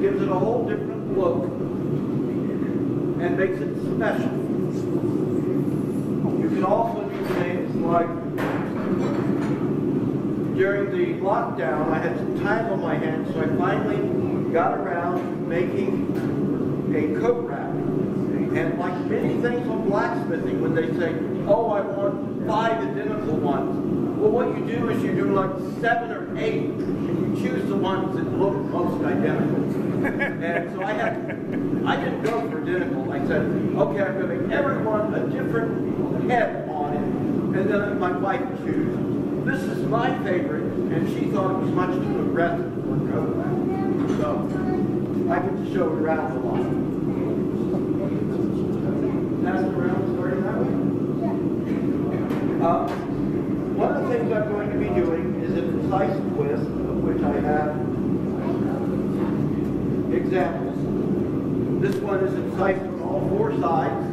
gives it a whole different look and makes it special. You can also do things like during the lockdown, I had some time on my hands, so I finally got around making a coat rack. And like many things on blacksmithing, when they say, oh, I want five identical ones, well, what you do is you do like seven or eight, and you choose the ones that look most identical. And so I had, I didn't go for identical. I said, okay, I'm going to make everyone a different head on it, and then my wife chooses. This is my favorite, and she thought it was much too aggressive for Coat So I get to show it around a lot. It around starting that way. Uh, one of the things I'm going to be doing is a incised twist, of which I have examples. This one is incised on all four sides.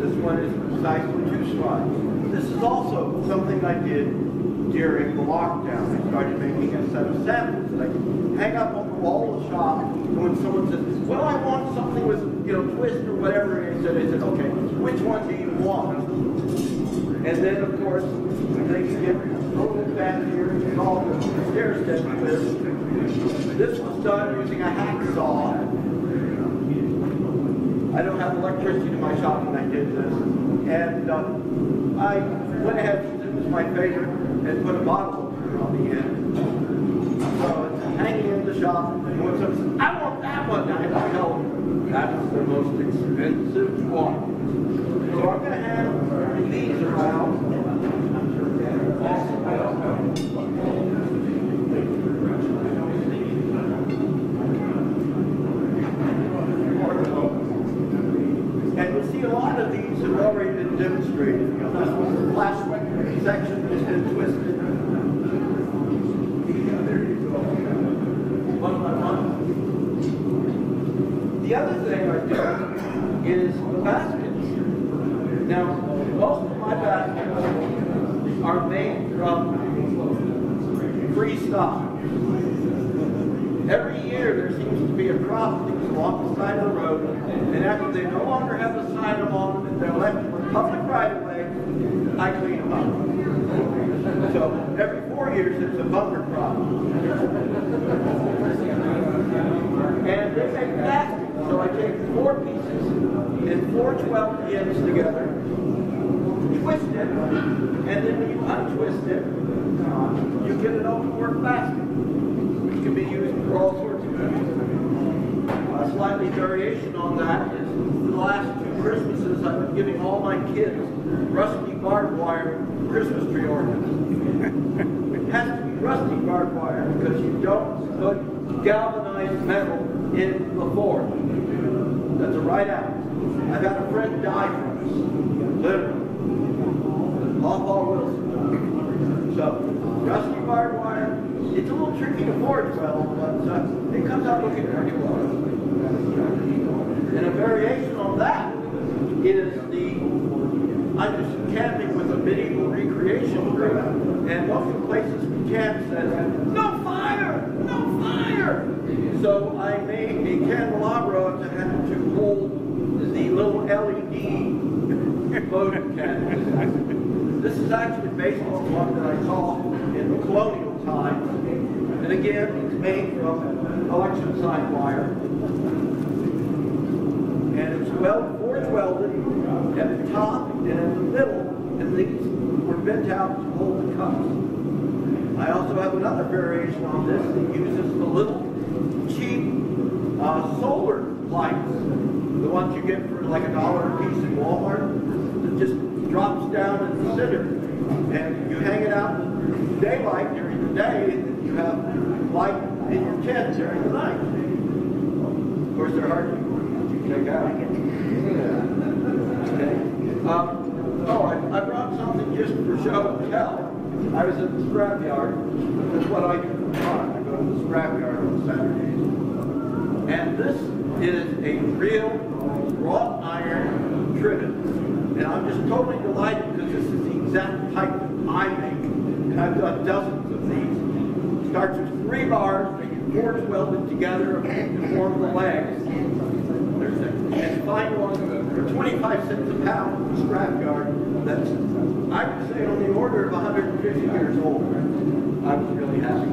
This one is incised on two sides. This is also something I did during the lockdown. I started making a set of samples that I could hang up on the wall of the shop. And when someone says, well, I want something with, you know, twist or whatever, and I said, I said, okay, which one do you want? And then, of course, get a little fancier and all the stair step twist. This was done using a hacksaw. I don't have electricity in my shop when I did this. And uh, I went ahead, it was my favorite, and put a bottle on the end. So it's hanging in the shop, and says, I want that one, I tell them, that's the most expensive one. So I'm going to have these around. And you'll see a lot of these have already been demonstrated. This was the last section that's been twisted. One by one. The other thing I do is the baskets. Now, most of my baskets are made from free stock. Every year there seems to be a crop that goes along the side of the road, and after they no longer have the sign on them and they're left for public right of way, I clean them up. So every four years it's a bumper crop. And they make baskets. So I take four pieces and four 12 ends together, twist it, and then when you untwist it, you get an open work basket, which can be used for all sorts of things. A slightly variation on that is for the last two Christmases I've been giving all my kids rusty wire Christmas tree ornaments. It has to be rusty barbed wire because you don't put galvanized metal in the forge. That's a right out. I've had a friend die from this, literally. Paul Wilson. So, rusty barbed wire, it's a little tricky to forge well, but uh, it comes out looking pretty well. And a variation on that is the, I'm just camping with a medieval recreation group, and most of the places we camp says, no fire, no fire. So I made a candelabra to have to hold the little LED floating candles. This is actually based on one that I saw in the colonial times. And again, it's made from election side wire. And it's weld, forge welded at the top and in the middle, and these bent out to hold the cups. I also have another variation on this that uses the little cheap uh, solar lights, the ones you get for like a dollar a piece in Walmart, that just drops down in the center. And you hang it out in daylight during the day, and you have light in your tent during the night. Of course, they're hard to check out. Okay. Um, oh, I, I brought and tell. I was at the scrapyard. That's what I do for fun. I go to the scrapyard on Saturdays. And this is a real wrought iron trivet. And I'm just totally delighted because this is the exact type I make. And I've done dozens of these. It Starts with three bars, they get forge welded together to form the legs. There's a, and find one for 25 cents a pound at the scrapyard. That's, I would say, on the order of 150 years old. I was really happy.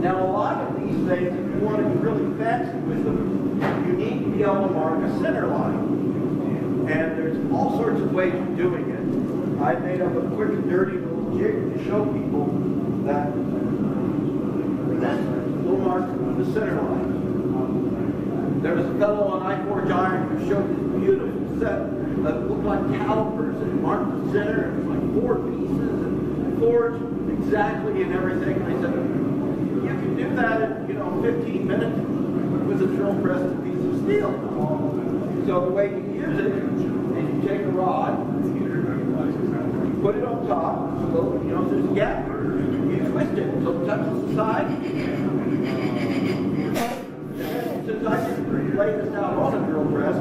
Now, a lot of these things, if you want to be really fancy with them, you need to be able to mark a center line. And there's all sorts of ways of doing it. I made up a quick dirty little jig to show people that this will mark the center line. There was a fellow on IForgeIron who showed this beautiful set that looked like calipers and marked the center. It was like four pieces and forged exactly and everything. And I said, you can do that in, you know, 15 minutes with a drill press and a piece of steel. So the way you use it is you take a rod, you put it on top, so, you know, there's a gap. You twist it so it touches the side. Since I can lay this out on a drill press,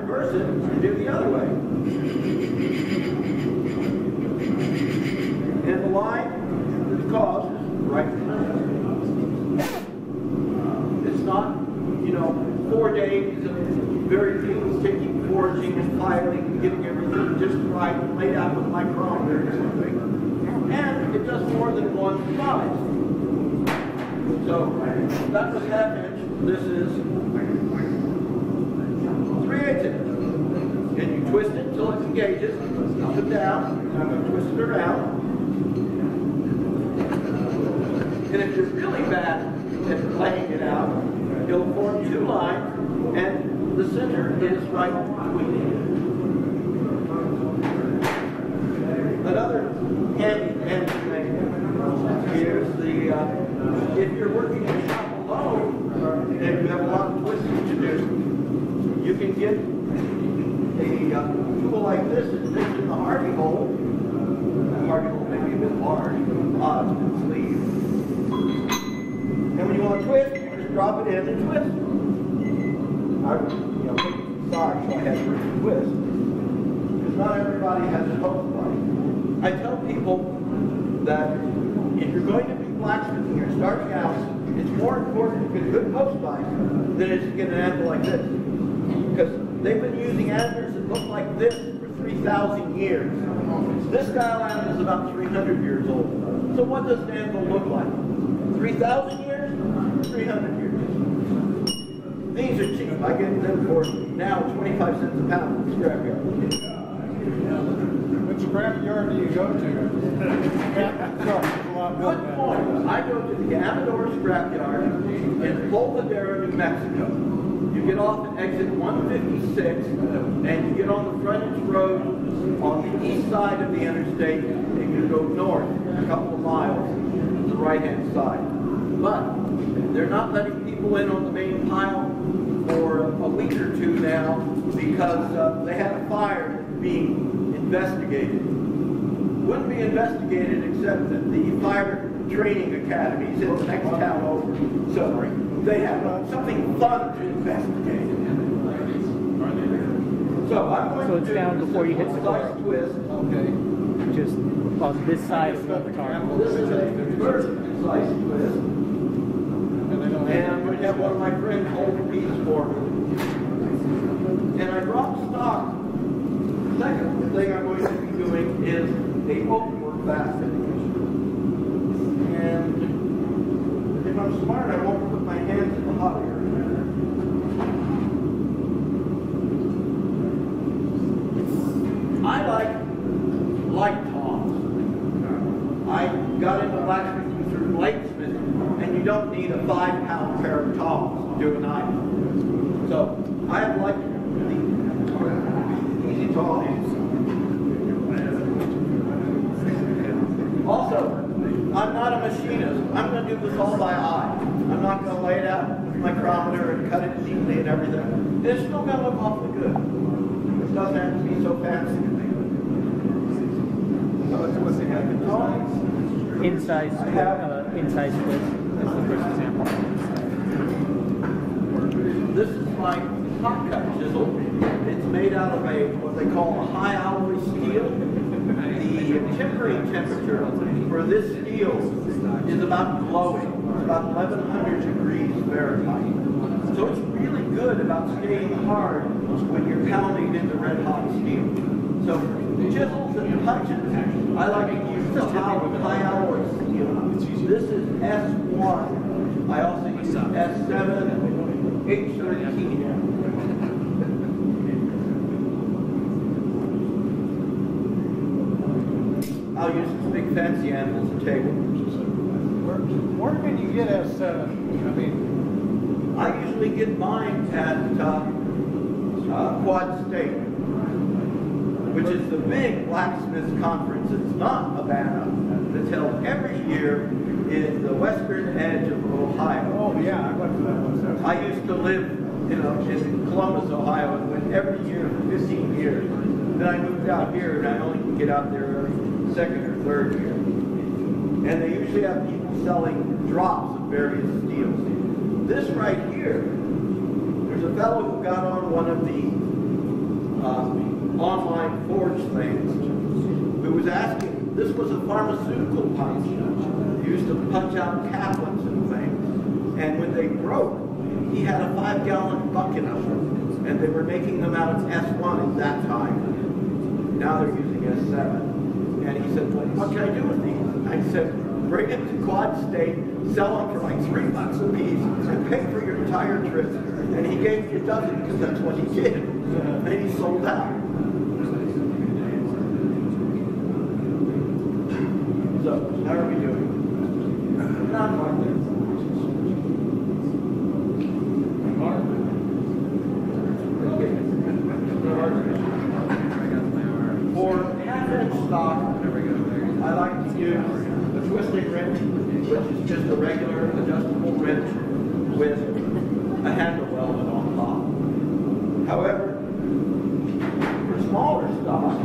reverse it do the other way. And the line that's caused is right in the middle. It's not, you know, four days of very painstaking forging and filing and getting everything just right, laid out with micrometer or something. And it does more than one size. So that was half inch. This is three eighths inch. And you twist it until it engages, up and down, I'm going to twist it around. And if you're really bad at laying it out, you'll form two lines, and the center is right between Another handy, handy thing is the, uh, if you're working in a shop alone, and you have a lot of twisting to do, you can get a uh, tool like this and fix in the hardy hole. The hardy hole may be a bit large, uh, it's been sleeved. And when you want to twist, you just drop it in and twist. I, you know, making socks, so I had to twist. Because not everybody has a post light. I tell people that if you're going to be blacksmithing, you're starting out, it's more important to get a good post light than it is to get an anvil like this. Because they've been using anvils that look like this for 3,000 years. This style anvil is about 300 years old. So what does an anvil look like? 3,000 years? 300 years. These are cheap. I get them for now 25 cents a pound at the scrapyard. What scrapyard do you go to? Good point. I go to the Amador Scrapyard in Polvadera, New Mexico. You get off at exit 156 and you get on the frontage road on the east side of the interstate and you go north a couple of miles to the right-hand side. But they're not letting people in on the main pile for a week or two now because uh, they had a fire being investigated wouldn't be investigated except that the fire training academy is in the next town over. So they have uh, something fun to investigate. So I'm going So it's do down the before you hit the simple car. slice twist. just on this side of the car. This is a conversion slice twist. And I'm going to have one of my friends hold the piece for me. And I brought stock a open work basket. And if I'm smart, I won't put my hands in the hot air. I like light tongs. I got into blacksmithing through bladesmithing, and you don't need a five pound pair of tongs to do a knife. So I have like the easy tongs. Also, I'm not a machinist. I'm going to do this all by eye. I'm not going to lay it out with a micrometer and cut it neatly and everything. It's still going to look awfully good. It doesn't have to be so fancy. Have- uh, is the first example. This is my hot cut chisel. It's made out of a, what they call a high alloy steel. The tempering temperature for this steel is about glowing, It's about 1100 degrees Fahrenheit. So it's really good about staying hard when you're pounding into red hot steel. So chisels and punches, I like to use the high steel. This is S1. I also use S7, H13. I'll use this big fancy anvil as a table. Where, where can you get a seven? I mean, I usually get mine at uh, uh, Quad State, which is the big blacksmith conference. It's not Havana. It's held every year in the western edge of Ohio. oh yeah, I went to that one. I used to live, you know, in Columbus, Ohio, and went every year for 15 years. Then I moved out here, and I only can get out there every second or third year. And they usually have people selling drops of various steels. This right here, there's a fellow who got on one of the uh, online forge things, who was asking, this was a pharmaceutical punch. Used to punch out caplets and things. And when they broke, he had a five gallon bucket of them. And they were making them out of S1 at that time. Now they're using S7. And he said, well, what can I do with these? I said, bring them to Quad State, sell them for like three bucks a piece, and pay for your entire trip. And he gave me a dozen because that's what he did. And he sold out. So, how are we doing? Not hard. For half inch stock, I like to a twisting wrench, which is just a regular adjustable wrench with a handle welded on top. However, for smaller stock,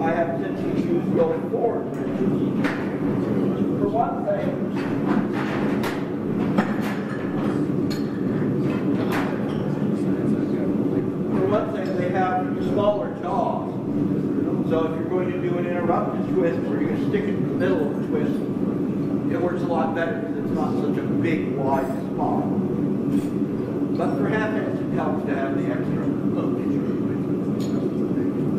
I have tendency to use going forward wrenches. For one thing, For one thing, they have smaller jaws. So if you're going to do an interrupted twist where you're going to stick it in the middle of the twist, it works a lot better because it's not such a big, wide spot. But for half inch, it helps to have the extra oomph.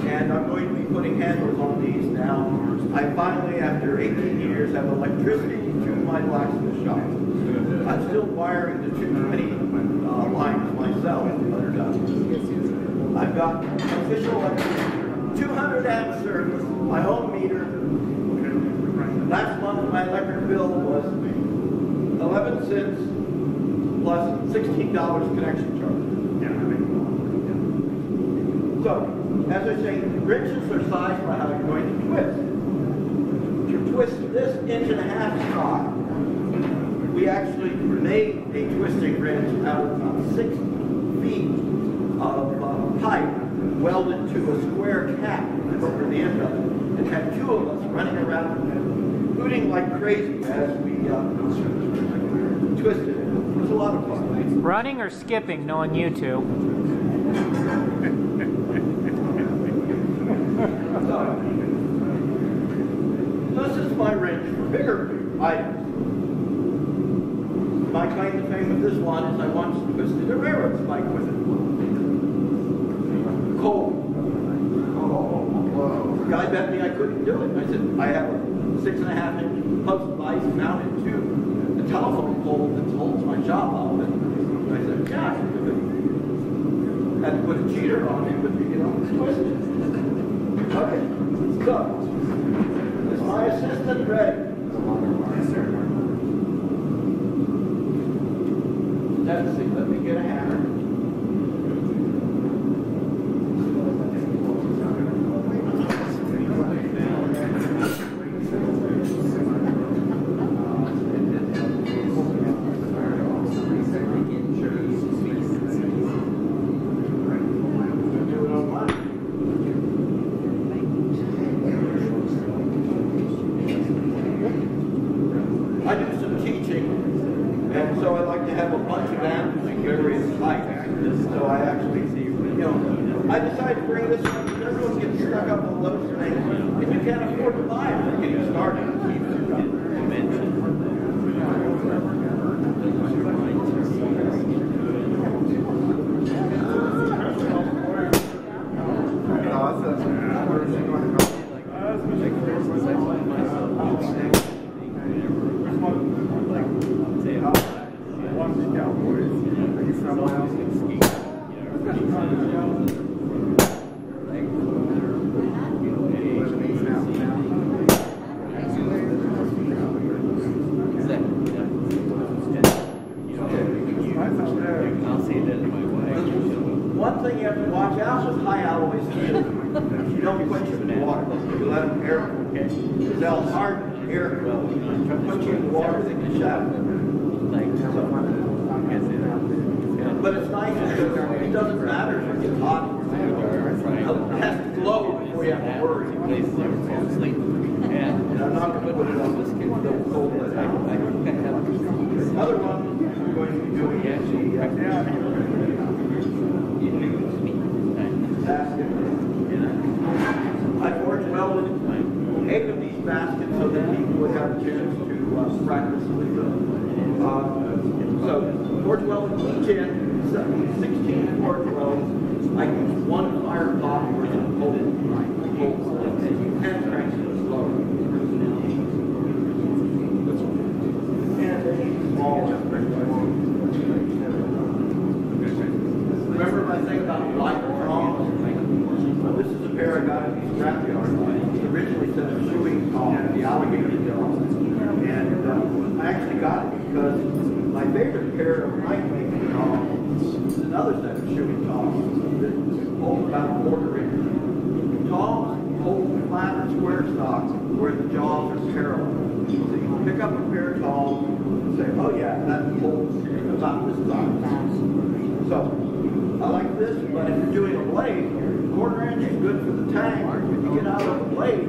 And I'm going to be putting handles on these now. I finally, after 18 years, have electricity to my blacksmith shop. I'm still wiring the too many uh, lines myself. But, uh, I've got official electricity, 200 amp service, my home meter. Last month, my electric bill was 11 cents plus $16 connection charge. So, as I say, wrenches are sized by how you're going to twist. To twist this inch and a half stock, we actually made a twisting wrench out of about six feet of uh, pipe welded to a square cap over the end of it. And had two of us running around and hooting like crazy as we uh, twisted it. It was a lot of fun. Running or skipping, knowing you two. So, this is my wrench for bigger items. My claim to fame with this one is I once twisted a railroad spike with it. Cold. Oh, guy bet me I couldn't do it. I said, I have a six and a half inch post vise mounted to the telephone pole that holds my shop off it. I said, yeah, I can do it. Had to put a cheater on it, but you know. Okay, so, my assistant ready? Let's see, let me get a hammer. Do it online. I do some teaching, and so I like to have a bunch of anvils in various heights. So I actually, you know, I decided to bring this one, because everyone gets stuck up on those things. If you can't afford to buy them, get you started. One thing you have to watch out with high alloy steel, you don't quench them in water. You let them air, because they'll harden air, put you in the water, they can shatter. But it's nice because it doesn't matter if it gets hot. It has to glow before you have to worry. And I'm not gonna put it on this kid, they'll cold it. Another one we're going to be doing is the basket. I forged welded eight of these baskets so that people would have a chance to uh, practice with them. Uh, so forged welded each end, so 16 forged welds. One fire for the whole, whole, and cranks it slow. And then small. Remember my thing about light? Well, this is a pair I got at the scrapyard. It originally said a chewing tong, the alligator jaw. And uh, I actually got it because my favorite pair of knife making tongs is another set of chewing tongs that hold about a quarter inch. Tongs square stocks where the jaws are parallel. So you pick up a pair of tongs and say, oh yeah, that holds about this size. So I like this, but if you're doing a blade, quarter inch is good for the tang. If you get out of the blade,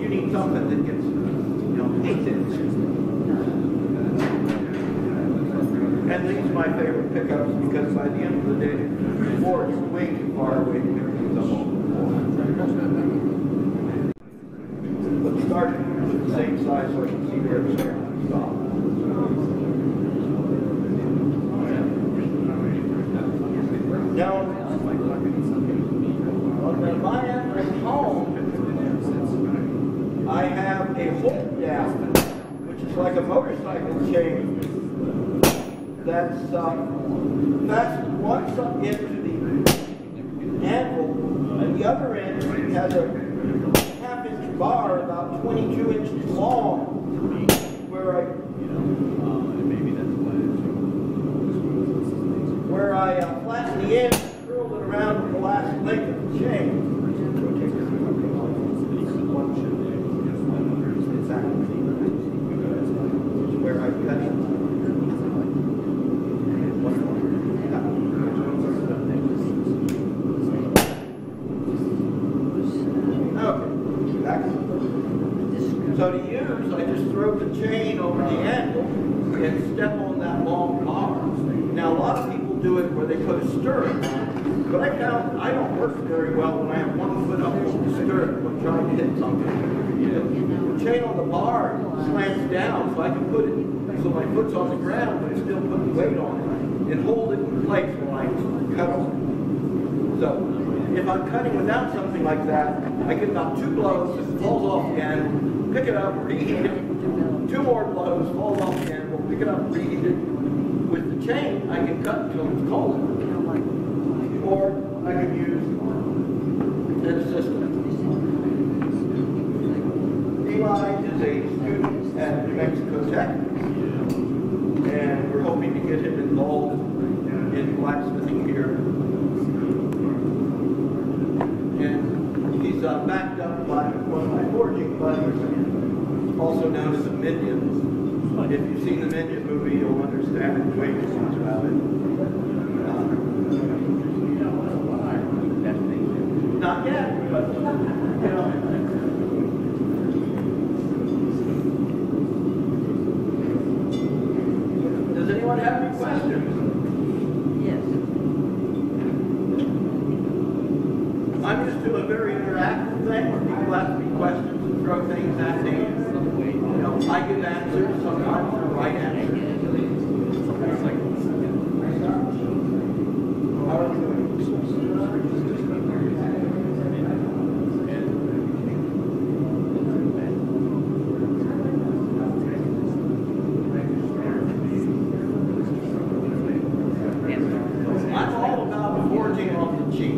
you need something that gets, you know, eighth inch. And these are my favorite pickups because by the end of the day, the board way too far away to pick these up off the floor. Let's start with the same size so I can see where it's starting to stop. Now, on the my end of home, I have a hold down, which is like a motorcycle chain that's uh, fastened one side into the anvil, other end has a half inch bar about 22 inches long, where I where I uh, flatten the end, curl it around with the last length of the chain. Where I cut it. Okay, back. So to use, I just throw the chain over the anvil and step on that long bar. Now, a lot of people do it where they put a stirrup on, but I found I don't work very well when I have one foot up on trying to hit something. The chain on the bar slants down, so I can put it so my foot's on the ground, but it's still putting weight on it, and hold it in place when I cut on. So, if I'm cutting without something like that, I get about two blows, it falls off again, pick it up, reheat it, two more blows, falls off again, we'll pick it up, reheat it. With the chain, I can cut until it's cold. Or I can use an assistant. Eli is a student at New Mexico Tech, and we're hoping to get him involved in blacksmithing here. And he's uh, backed up by one of my forging buddies, also known as a Minion. If you've seen the Minion movie, you'll understand way too much about it. Uh, Not yet, but, you know. Does anyone have any questions? Yes. I'm used to a very interactive thing where people ask me questions and throw things at me. You know, I give answers, sometimes they're right answers. How are you doing? I'm all about forging on the cheap.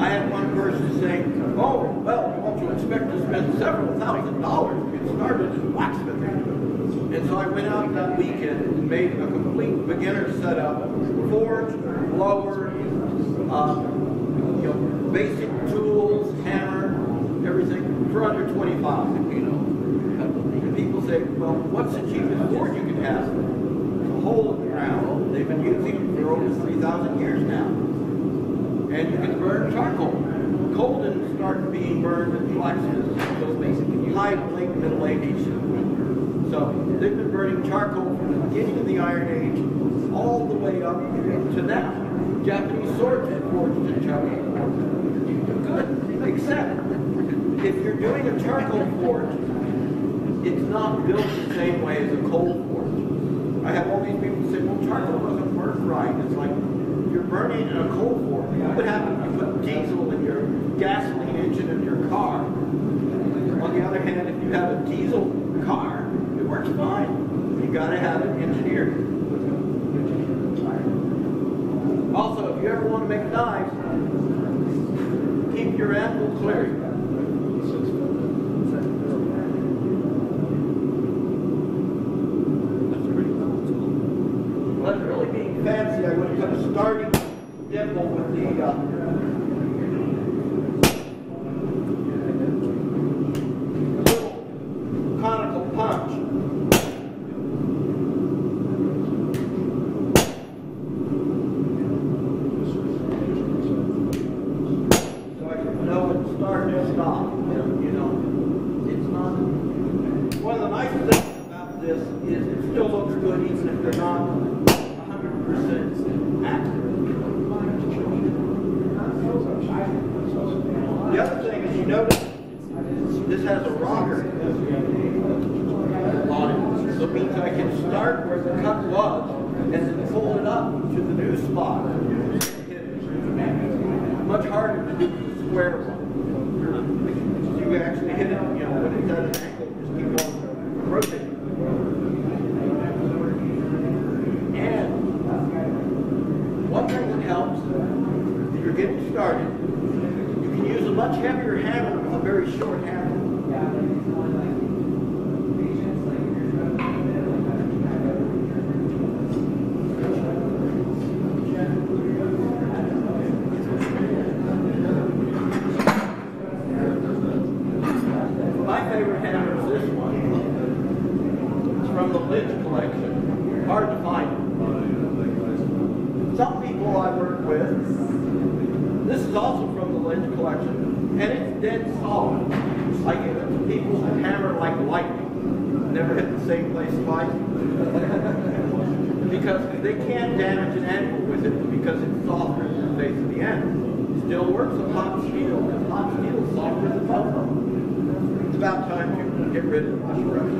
I had one person say, oh, well, won't you expect to spend several thousand dollars to get started in blacksmithing? And so I went out that weekend and made a complete beginner setup, forge, blower, uh, you know, basic tools, hammer, everything, for under 25, you know. And people say, well, what's the cheapest forge you can have? A hole in the ground. They've been using for over 3,000 years now and you can burn charcoal. Coal didn't start being burned in blacksmiths until basically high late Middle Ages. So they've been burning charcoal from the beginning of the Iron Age all the way up to now. Japanese swords are forged in charcoal. Good, except if you're doing a charcoal forge, it's not built the same way as a coal. I have all these people say, well, charcoal doesn't work right. It's like, you're burning in a coal forge. What would happen if you put diesel in your gasoline engine in your car? On the other hand, if you have a diesel car, it works fine. You gotta have it engineered. Also, if you ever want to make knives, keep your anvil clear. Well, that's really being fancy. I would have put a starting dimple with the, uh, little conical punch. So I can know when to start and stop, you know. It's not, one of the nice things about this is it still looks good even if they're not hundred percent accurate. The other thing is you notice this has a rocker on it. So it means I can start where the cut was and then pull it up to the new spot. Much harder to do with the square one. You actually hit it, you know, when it's at an angle, just keep on rotating. And one thing that helps, if you're getting started, you can use a much heavier hammer with a very short handle. My favorite hammer is this one. It's from the Lynch collection. Hard to find. Some people I work with, this is also from the Lynch collection, and it's dead solid. I give it to people who hammer like lightning. Never hit the same place twice. because they can't damage an anvil with it because it's softer than the face of the anvil. Still works on hot steel, because hot steel is softer than bone. It's about time to get rid of the brush.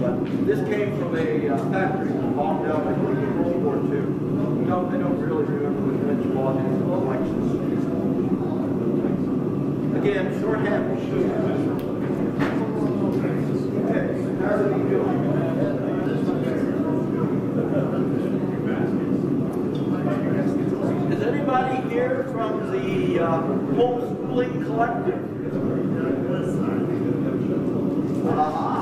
But this came from a uh, factory bombed out, in World War II. No, they don't really remember when Lynch bought his collection. again, shorthand. Okay, how are we doing? Is anybody here from the uh, homeschooling collective? Aha. I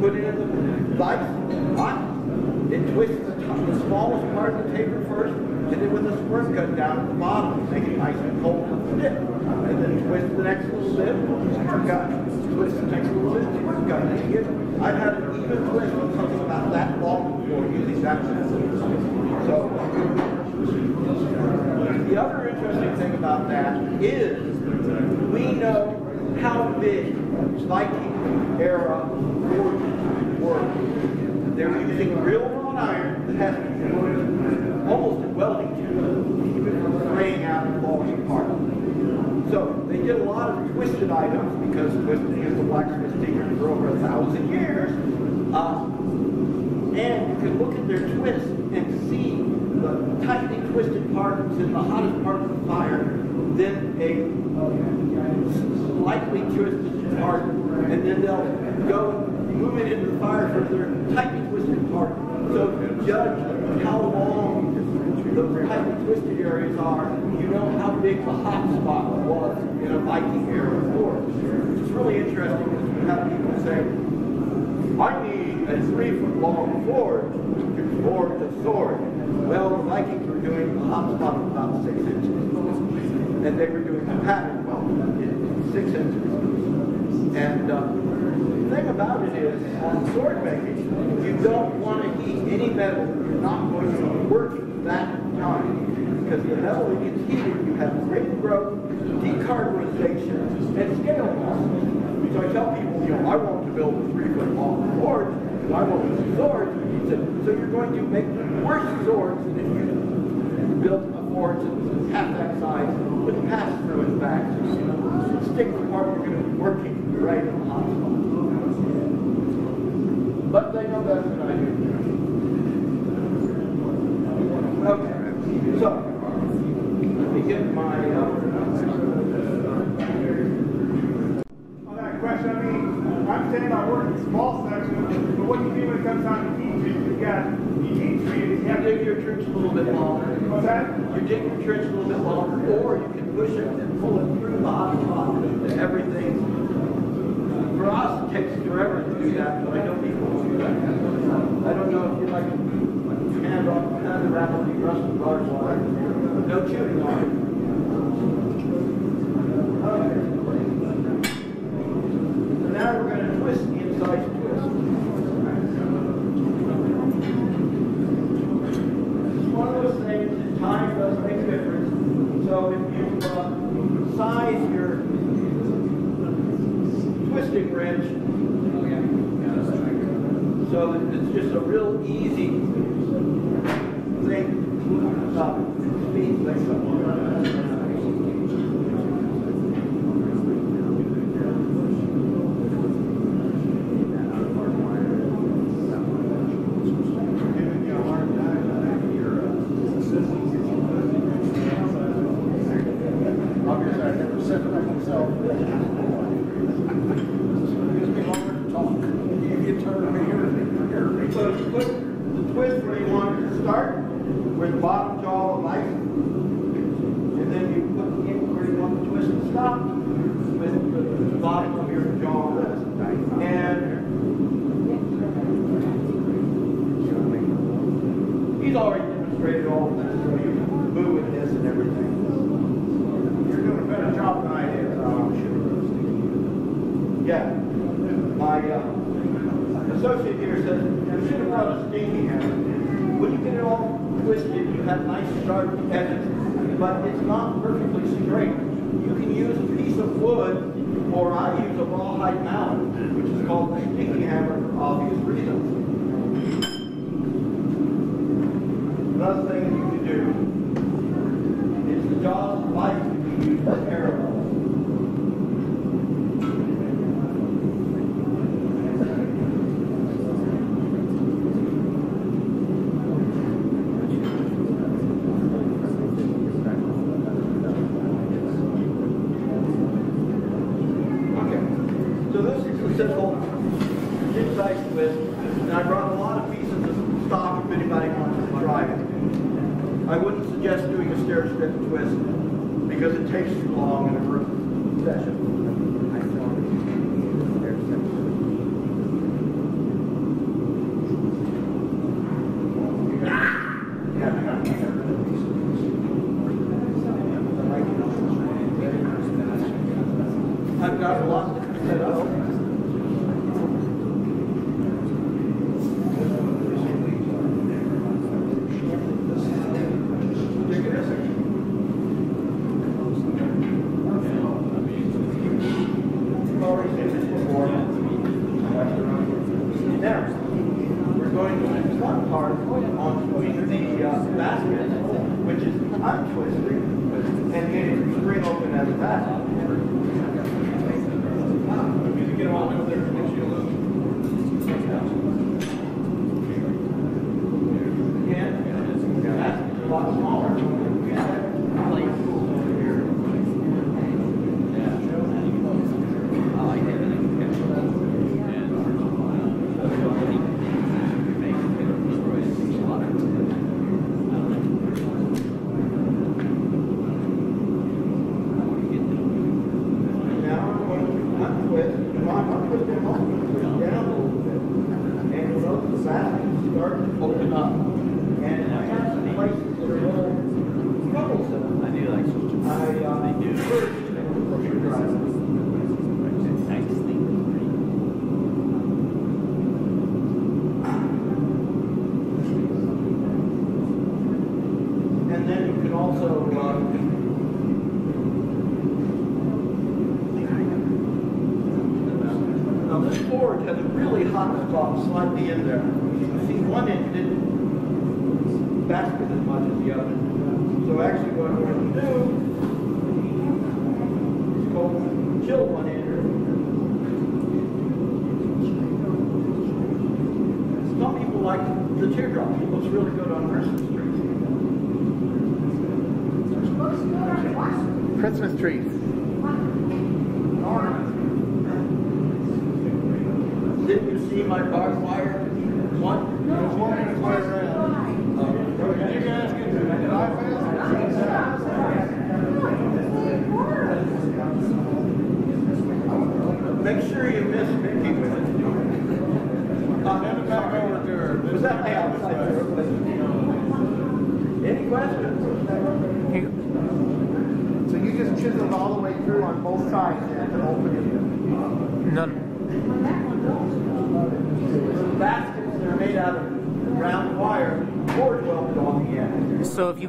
put it in the vice, hot, it twists the, the smallest part of the taper first, and then with a squirt gun down at the bottom, make it nice and cold and stiff. And then twist the next little bit, gun, twist the next little bit, squirt gun. Get, I've had an even twist on something about that long before using that method. So, the other interesting thing about that is we know how big Viking era were. They're using real wrought iron that has to be almost at welding to keep it from fraying out and falling apart. So they did a lot of twisted items because twisting is the blacksmith secret for over a thousand years. Uh, and you can look at their twist and see the tightly twisted part that's in the hottest part of the fire, then a uh, lightly twisted part, and then they'll go move it into the fire for their tightly twisted part. So judge how long the tightly twisted areas are, you know how big the hot spot was in a Viking era forge. It's really interesting because we have people say, I need a three foot long forge to forge a sword. Well, the Vikings were doing a hot spot about six inches. And they were doing a pattern weld six inches. And uh, the thing about it is, on sword making, you don't want to heat any metal you're not going to working that time. Because the metal that gets heated, you have grain growth, decarbonization, and scale loss. So I tell people, you know, I want to build a three foot long sword, and I want to use swords. So, so you're going to make worse swords than if you built a forge that's half that size with pass through in the back. So you know, stick the part you're going to be working you dig your trench a little bit longer, or you can push it and pull it through the hot to everything. For us, it takes forever to do that, but I know people do that. I don't know if you'd like to hand off, the rapidly rusted bars on wrench. Oh, so it's just a real easy thing. Stop it.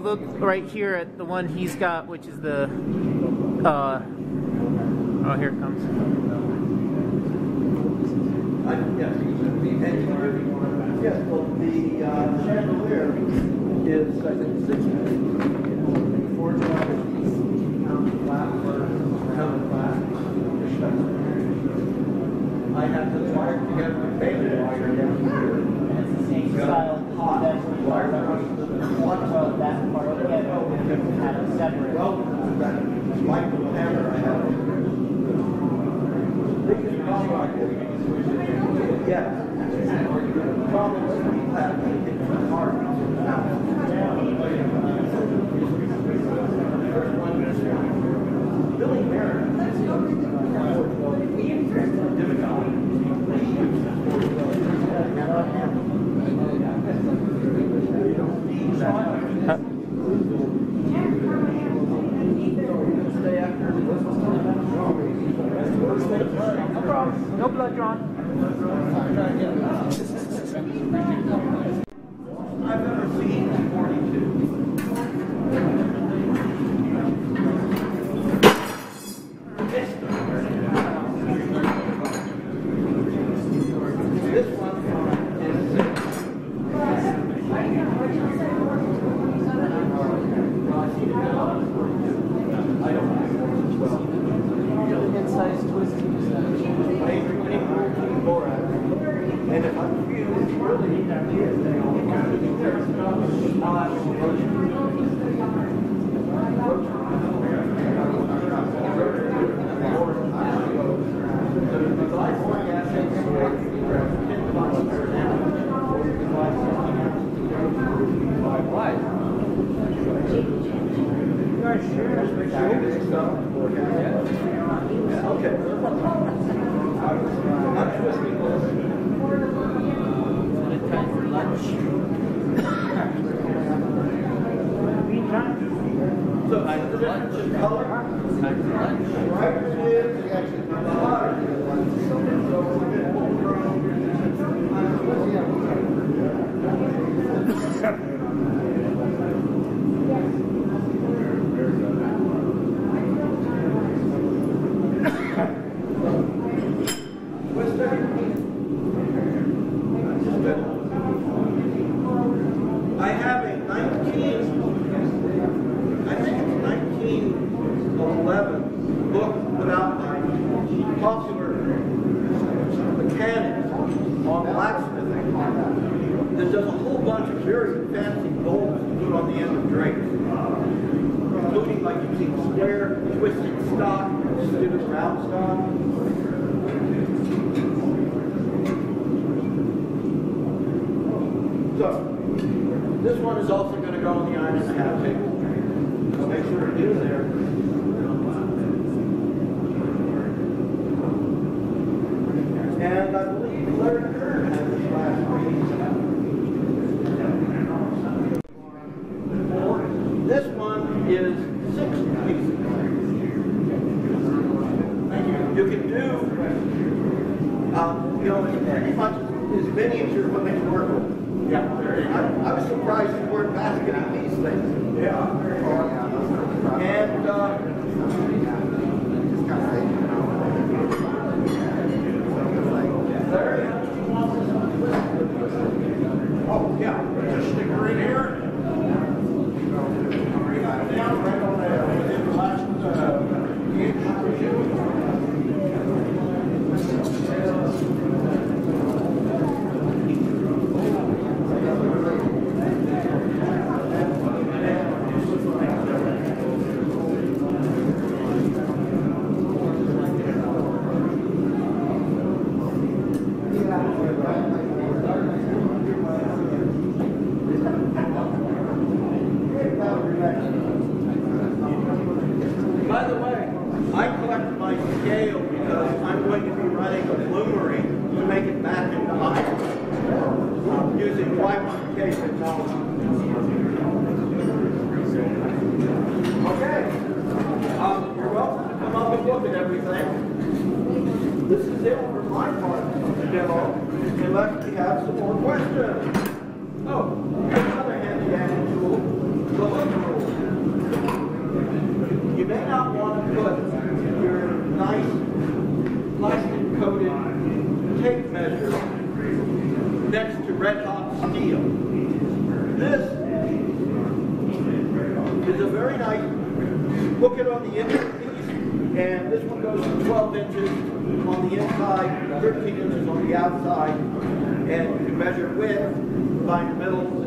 look right here at the one he's got, which is the, uh, oh, here it comes. Yes, well, the uh, chandelier is, I think, six feet. Four twelve pound flat or pound flat. I have the wired together with baby wire down here. And it's the same style pot. One twelve separate.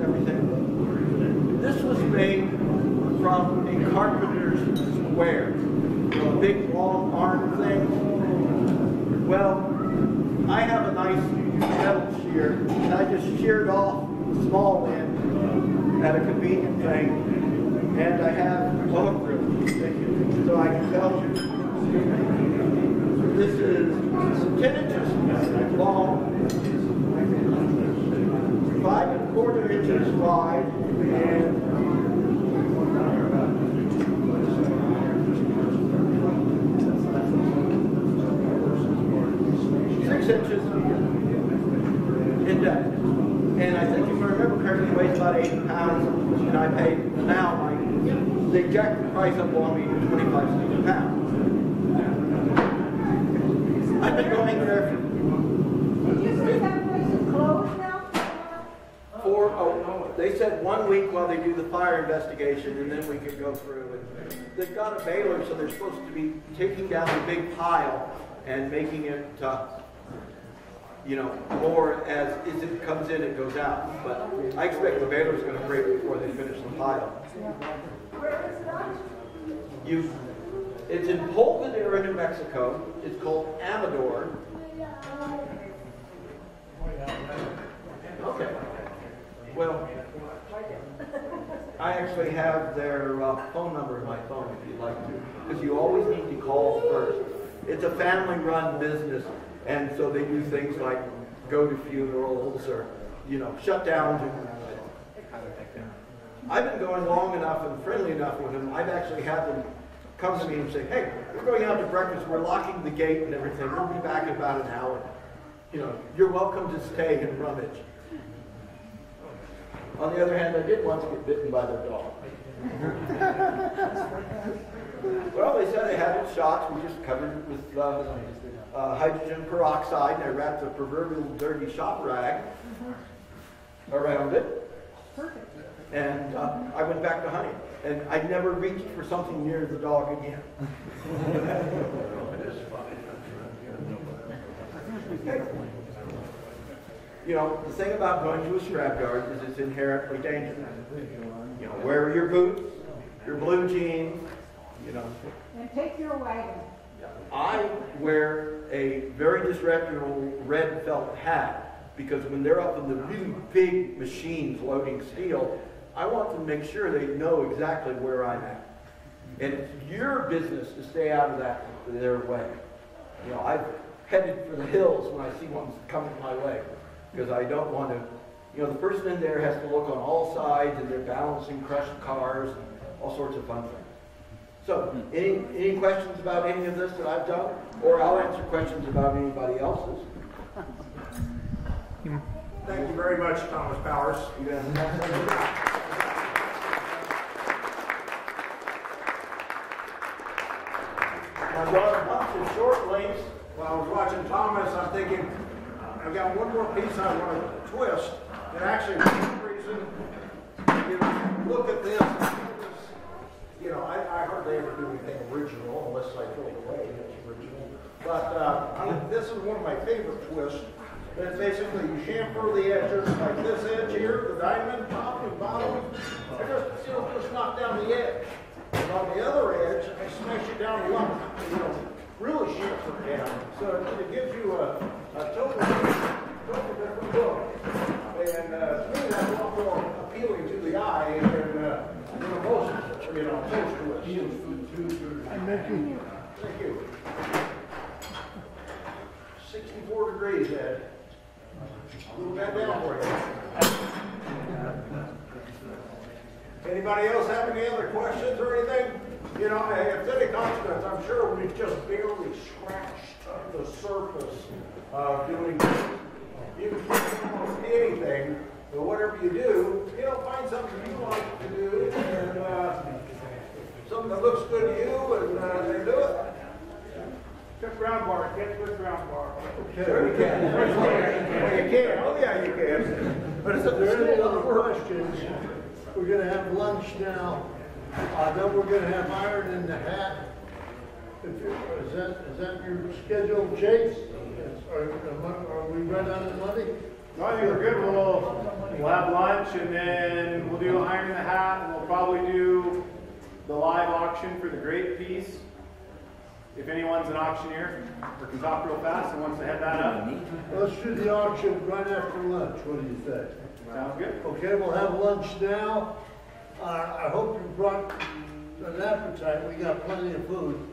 Everything. This was made from a carpenter's square, a big long arm thing. Well, I have a nice metal shear, and I just sheared off the small end at a convenient thing, and I have a hook rib, so I can tell you. This is 10 inches long, five and a inches wide, and um, six inches in depth. And I think if I remember correctly, it weighs about 80 pounds, and I paid now, jacked the price up on me to 25 cents a pound. I've been going there Did you say that place is closed now? for, oh, they said one week while they do the fire investigation, and then we could go through it. They've got a baler, so they're supposed to be taking down the big pile and making it, uh, you know, more as, as it comes in, it goes out. But I expect the baler's gonna break before they finish the pile. Where is it? You, it's in Polvadera, New Mexico. It's called Amador. Okay. Well, I actually have their uh, phone number in my phone if you'd like to, because you always need to call first. It's a family-run business, and so they do things like go to funerals or, you know, shutdowns and I've been going long enough and friendly enough with them, I've actually had them come to me and say, hey, we're going out to breakfast, we're locking the gate and everything, we'll be back in about an hour. You know, you're welcome to stay and rummage. On the other hand, I did once get bitten by their dog. Well, they said they had it shots, we just covered it with uh, uh, hydrogen peroxide, and I wrapped a proverbial dirty shop rag around it. Perfect. And uh, I went back to hunting, and I never reached for something near the dog again. You know, the thing about going to a scrapyard is it's inherently dangerous. You know, wear your boots, your blue jeans, you know. And take your wagon. I wear a very disreputable red felt hat because when they're up in the really big machines loading steel, I want to make sure they know exactly where I'm at. And it's your business to stay out of that their way. You know, I've headed for the hills when I see one coming my way because I don't want to. You know, the person in there has to look on all sides and they're balancing crushed cars and all sorts of fun things. So, any, any questions about any of this that I've done? Or I'll answer questions about anybody else's. Thank you very much, Thomas Powers. You guys- I've a bunch of short links. While I was watching Thomas, I'm thinking, I've got one more piece I want to twist. And actually, for some reason, you know, look at this. You know, I, I hardly ever do anything original unless I throw it away. It's original. But uh, this is one of my favorite twists. And it's basically you chamfer the edges like this edge here, the diamond, top and bottom. I just, you know, just knock down the edge. And on the other edge, I smash it down the you know, really chamfer it down. So it- it gives you a, a totally, totally different look. And uh, to me, that's a lot more appealing to the eye than, uh, than most, you know, most twists. And Mickey, Thank you. Sixty-four degrees, Ed. A little bit down for you. Anybody else have any other questions or anything? You know, if any consequence, I'm sure we've just barely scratched the surface of doing. You can do almost anything, but whatever you do, you know, find something you like to do and, uh, something that looks good to you and, uh, do it. Quick round bar, get quick round bar. Sure you can. You can, oh yeah, you can. But it's If a, there are any other questions, we're gonna have lunch now. Uh, then we're gonna have iron in the hat. Is that, is that your schedule, Chase? Are, are we right on the money? No, I think we're good. We'll, we'll have lunch and then we'll do iron in the hat. and We'll probably do the live auction for the great piece. If anyone's an auctioneer or can talk real fast and wants to head that up, Let's do the auction right after lunch, what do you think? sounds good. Okay, we'll have lunch now. Uh, I hope you brought an appetite, we got plenty of food.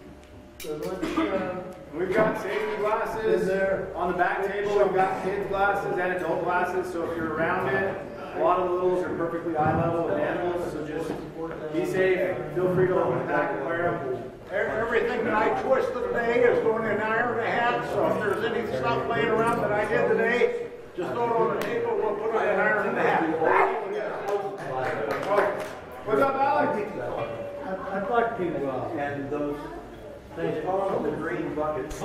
The lunch, uh, We've got safety glasses In there. on the back table. We've got kids glasses and adult glasses. So if you're around it, a lot of the littles are perfectly eye level with anvils. So just be safe. Feel free to open the pack and wear them. Everything that I twisted today is going in iron and a hat, so if there's any stuff laying around that I did today, just throw it on the table, we'll put it in iron in the hat. What's up, Alex? I'd like to, uh, and those, those, the green buckets.